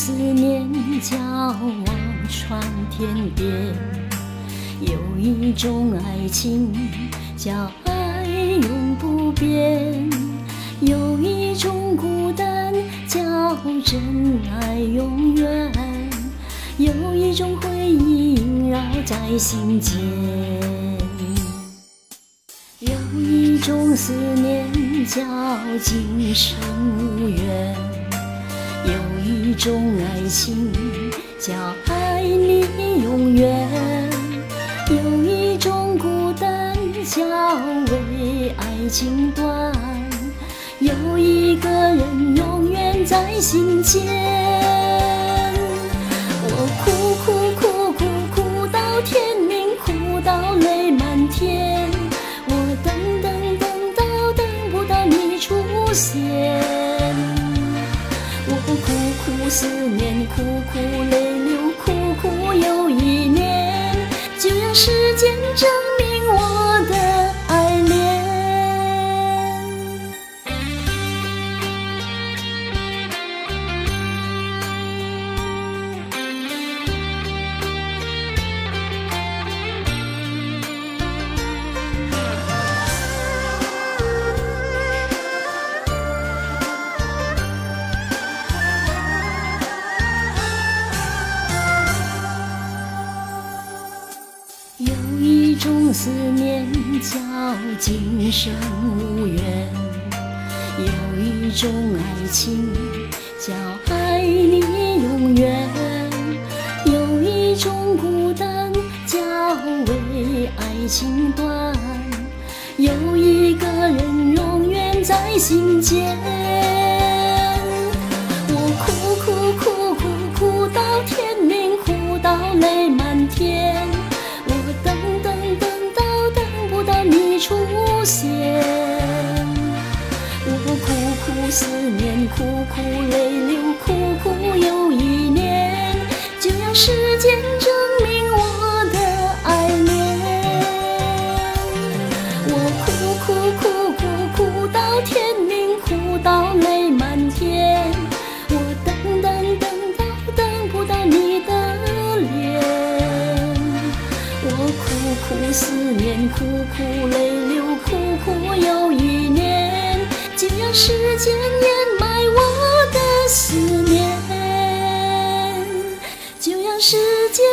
思念叫望穿天边。有一种爱情叫爱永不变，有一种孤单叫真爱永远，有一种回忆萦绕在心间，有一种思念叫今生无缘，种爱情叫爱你永远。有一种孤单叫为爱情断，有一个人永远在心间。我哭哭哭哭哭到天明，哭到泪满天。我等等等到等不到你出现。我苦苦思念，苦苦泪流，苦苦又一年。就让时间思念叫今生无缘，有一种爱情叫爱你永远，有一种孤单叫为爱情断，有一个人永远在心间。出现，我苦苦思念，苦苦泪流，苦苦又一年，就让时间证明我的爱恋。我哭哭哭哭哭到天明，哭到泪满天。我等等等到等不到你的脸，我苦苦思念，苦苦泪流，苦又一年就让时间掩埋我的思念就让时间